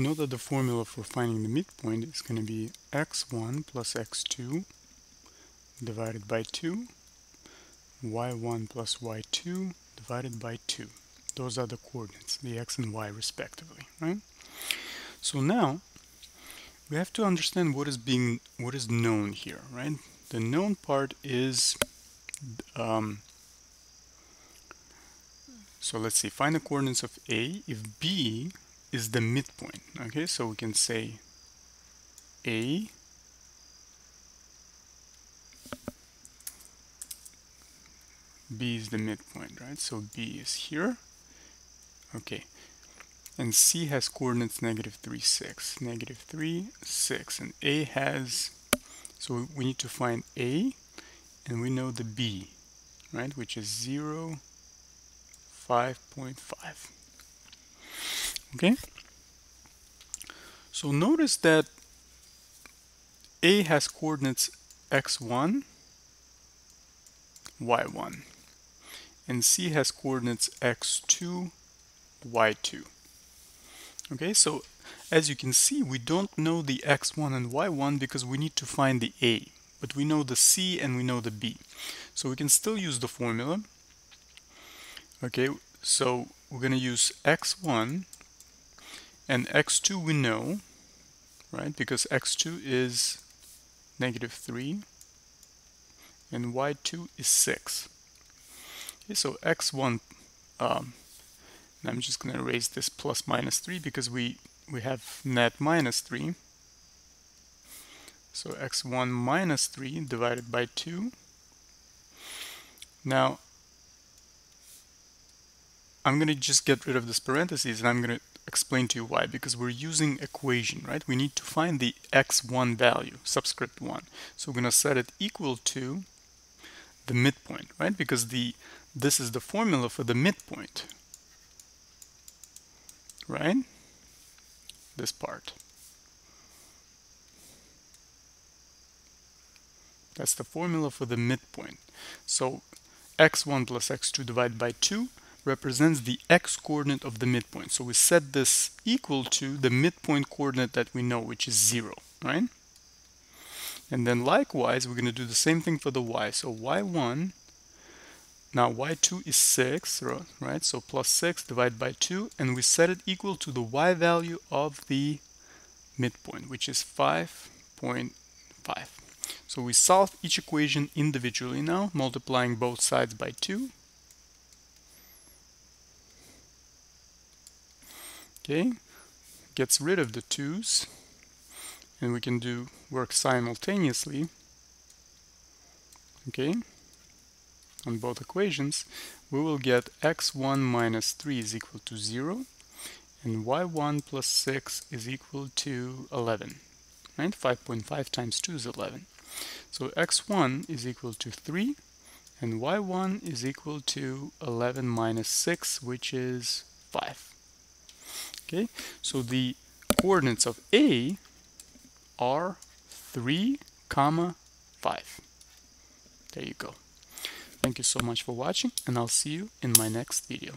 know that the formula for finding the midpoint is going to be x1 plus x2 divided by 2, y1 plus y2 divided by 2. Those are the coordinates, the x and y respectively, right? So now we have to understand what is being what is known here, right? The known part is um, so let's see, find the coordinates of A if B is the midpoint. Okay, so we can say A B is the midpoint, right? So B is here. Okay. And C has coordinates negative 3, 6. Negative 3, 6. And A has, so we need to find A, and we know the B, right? Which is 0, 5.5. Okay? So notice that A has coordinates x1, y1 and C has coordinates x2, y2. Okay, so as you can see, we don't know the x1 and y1 because we need to find the A, but we know the C and we know the B. So we can still use the formula. Okay, so we're going to use x1 and x2 we know, right, because x2 is negative 3 and y2 is 6. Okay, so x1, um, I'm just going to erase this plus minus 3 because we, we have net minus 3. So x1 minus 3 divided by 2. Now, I'm going to just get rid of this parentheses and I'm going to explain to you why. Because we're using equation, right? We need to find the x1 value, subscript 1. So we're going to set it equal to the midpoint, right? Because the this is the formula for the midpoint, right? This part. That's the formula for the midpoint. So x1 plus x2 divided by 2 represents the x coordinate of the midpoint. So we set this equal to the midpoint coordinate that we know, which is 0, right? And then likewise, we're going to do the same thing for the y. So y1 now y2 is 6, right? So plus 6 divided by 2, and we set it equal to the y value of the midpoint, which is 5.5. So we solve each equation individually now, multiplying both sides by 2. Okay, gets rid of the 2's, and we can do work simultaneously. Okay on both equations, we will get x1 minus 3 is equal to 0 and y1 plus 6 is equal to 11. Right? 5.5 times 2 is 11. So x1 is equal to 3 and y1 is equal to 11 minus 6 which is 5. Okay, so the coordinates of A are 3 comma 5. There you go. Thank you so much for watching and I'll see you in my next video.